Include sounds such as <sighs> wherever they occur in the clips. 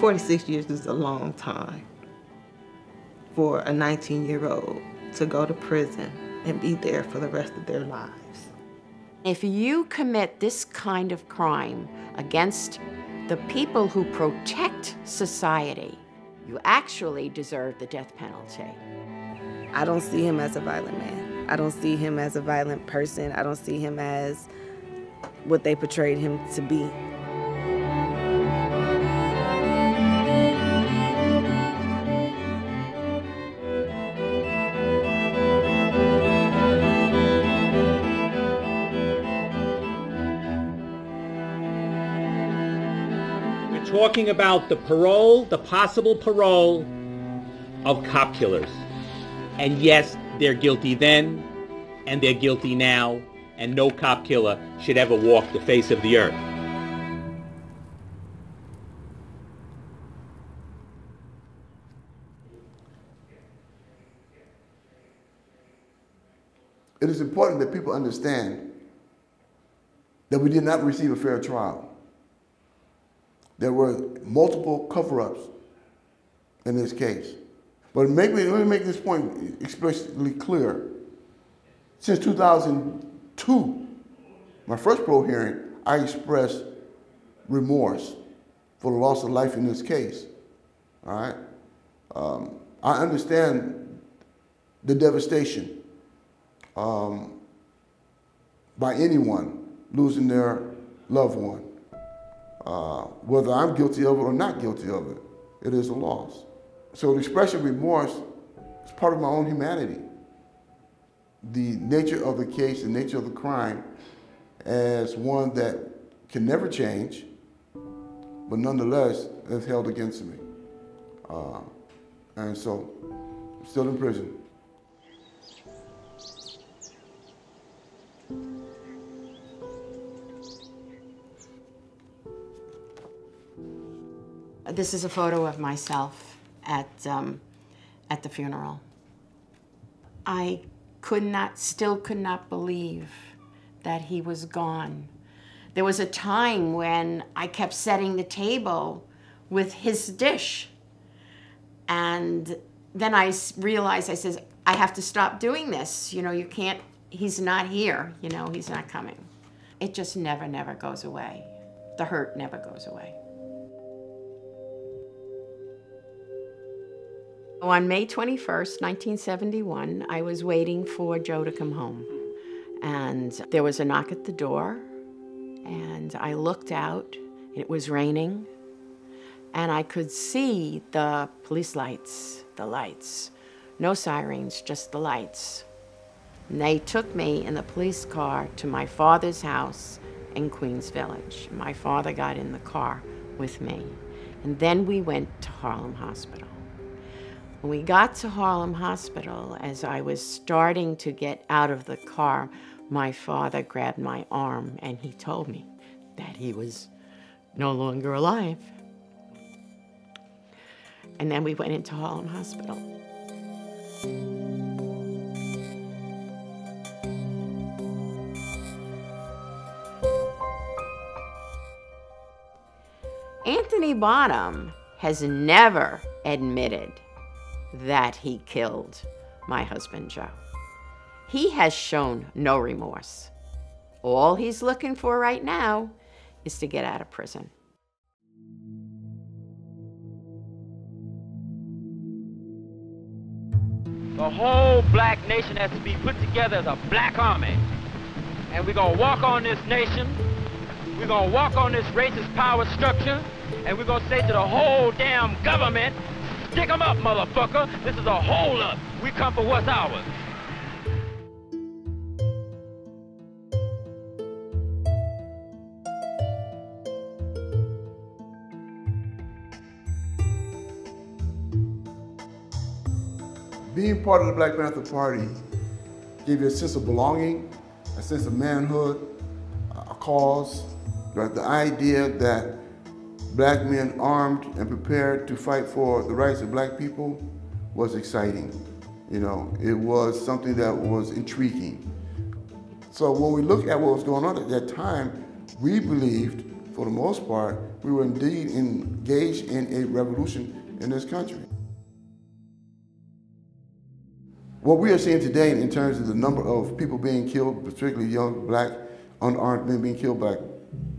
46 years is a long time for a 19 year old to go to prison and be there for the rest of their lives. If you commit this kind of crime against the people who protect society, you actually deserve the death penalty. I don't see him as a violent man. I don't see him as a violent person. I don't see him as what they portrayed him to be. Talking about the parole, the possible parole of cop killers. And yes, they're guilty then, and they're guilty now, and no cop killer should ever walk the face of the earth. It is important that people understand that we did not receive a fair trial. There were multiple cover-ups in this case. But make me, let me make this point explicitly clear. Since 2002, my first parole hearing, I expressed remorse for the loss of life in this case. All right? Um, I understand the devastation um, by anyone losing their loved one. Uh, whether I'm guilty of it or not guilty of it, it is a loss. So the expression of remorse is part of my own humanity. The nature of the case, the nature of the crime, as one that can never change, but nonetheless is held against me. Uh, and so, I'm still in prison. This is a photo of myself at, um, at the funeral. I could not, still could not believe that he was gone. There was a time when I kept setting the table with his dish. And then I realized, I says, I have to stop doing this. You know, you can't, he's not here, you know, he's not coming. It just never, never goes away. The hurt never goes away. On May 21st, 1971, I was waiting for Joe to come home. And there was a knock at the door, and I looked out. It was raining, and I could see the police lights, the lights. No sirens, just the lights. And they took me in the police car to my father's house in Queens Village. My father got in the car with me. And then we went to Harlem Hospital. We got to Harlem Hospital, as I was starting to get out of the car, my father grabbed my arm and he told me that he was no longer alive. And then we went into Harlem Hospital. Anthony Bottom has never admitted that he killed my husband Joe. He has shown no remorse. All he's looking for right now is to get out of prison. The whole black nation has to be put together as a black army. And we're gonna walk on this nation, we're gonna walk on this racist power structure, and we're gonna say to the whole damn government, stick 'em up, motherfucker. This is a up. We come for what's ours. Being part of the Black Panther Party gave you a sense of belonging, a sense of manhood, a cause, the idea that black men armed and prepared to fight for the rights of black people was exciting. You know, it was something that was intriguing. So when we look at what was going on at that time, we believed for the most part, we were indeed engaged in a revolution in this country. What we are seeing today in terms of the number of people being killed, particularly young black unarmed men being killed by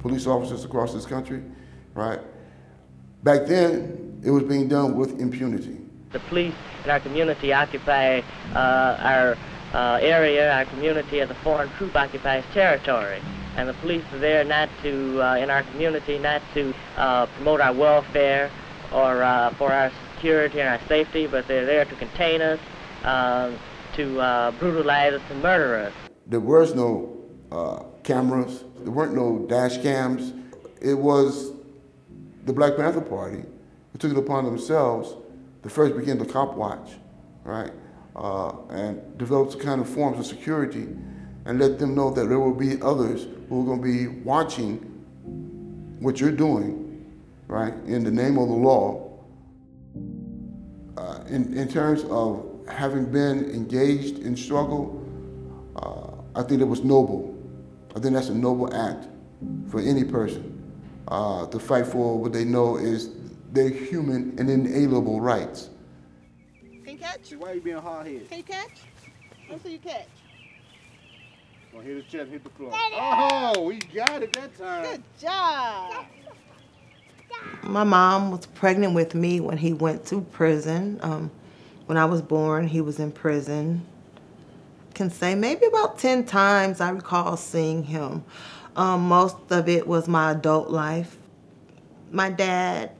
police officers across this country, right? Back then, it was being done with impunity. The police in our community occupy uh, our uh, area, our community as a foreign troop occupies territory. And the police are there not to, uh, in our community, not to uh, promote our welfare or uh, for our security and our safety, but they're there to contain us, uh, to uh, brutalize us and murder us. There was no uh, cameras, there weren't no dash cams. It was the Black Panther Party took it upon themselves to first begin the cop watch, right? Uh, and developed the kind of forms of security and let them know that there will be others who are going to be watching what you're doing, right, in the name of the law. Uh, in, in terms of having been engaged in struggle, uh, I think it was noble. I think that's a noble act for any person uh, to fight for what they know is their human and inalienable rights. Can you catch? Why are you being hard headed? Can you catch? Let me see you catch. Gonna hit his chest, hit the floor. Oh, we got it that time. Good job. My mom was pregnant with me when he went to prison. Um, when I was born, he was in prison. Can say maybe about 10 times I recall seeing him. Um, most of it was my adult life. My dad,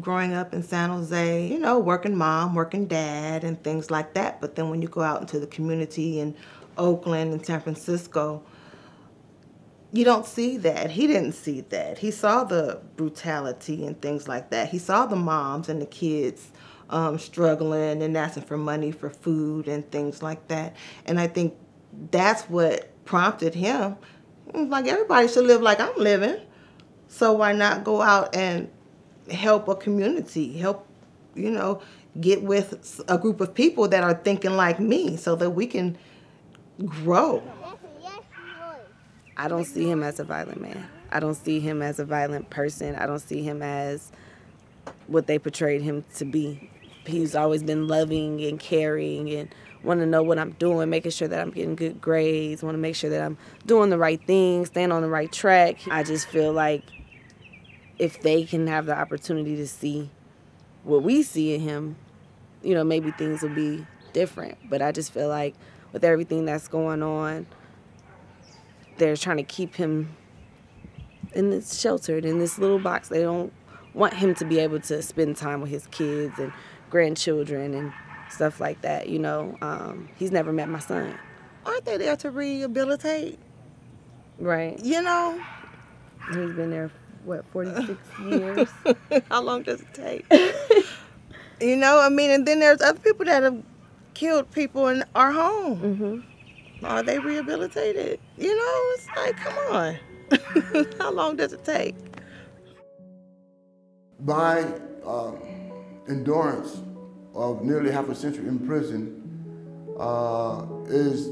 growing up in San Jose, you know, working mom, working dad, and things like that. But then when you go out into the community in Oakland and San Francisco, you don't see that. He didn't see that. He saw the brutality and things like that. He saw the moms and the kids um, struggling and asking for money for food and things like that. And I think that's what prompted him. Mm, like everybody should live like I'm living. So why not go out and help a community, help, you know, get with a group of people that are thinking like me so that we can grow. I don't see him as a violent man. I don't see him as a violent person. I don't see him as what they portrayed him to be. He's always been loving and caring and want to know what I'm doing, making sure that I'm getting good grades, want to make sure that I'm doing the right things, staying on the right track. I just feel like if they can have the opportunity to see what we see in him, you know, maybe things will be different. But I just feel like with everything that's going on, they're trying to keep him in this sheltered in this little box. They don't want him to be able to spend time with his kids and grandchildren and stuff like that. You know, um, he's never met my son. Aren't they there to rehabilitate? Right. You know? He's been there, what, 46 <laughs> years? How long does it take? you know, I mean, and then there's other people that have killed people in our home. Mm-hmm. Are they rehabilitated? You know, it's like, come on. <laughs> How long does it take? My uh, endurance of nearly half a century in prison uh, is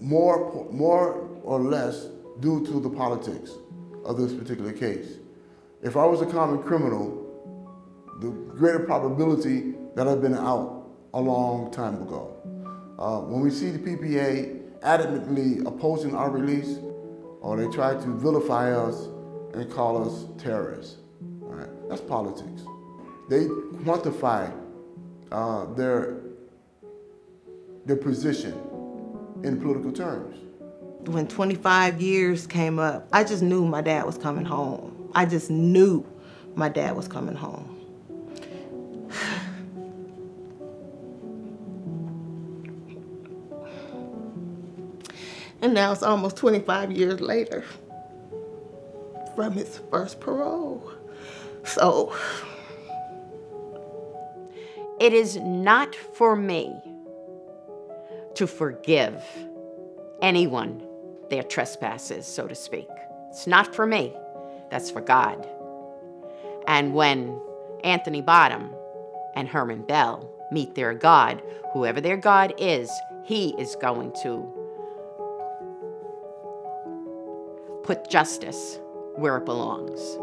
more, more or less due to the politics of this particular case. If I was a common criminal, the greater probability that I've been out a long time ago. Uh, when we see the PBA adamantly opposing our release, or they try to vilify us and call us terrorists, right? That's politics. They quantify uh, their, their position in political terms. When 25 years came up, I just knew my dad was coming home. I just knew my dad was coming home. <sighs> And now it's almost 25 years later from his first parole. So. It is not for me to forgive anyone their trespasses, so to speak. It's not for me, that's for God. And when Anthony Bottom and Herman Bell meet their God, whoever their God is, he is going to put justice where it belongs.